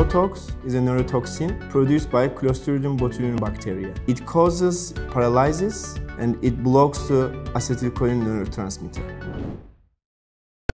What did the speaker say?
Botox is a neurotoxin produced by Clostridium botulinum bacteria. It causes paralysis and it blocks the acetylcholine neurotransmitter.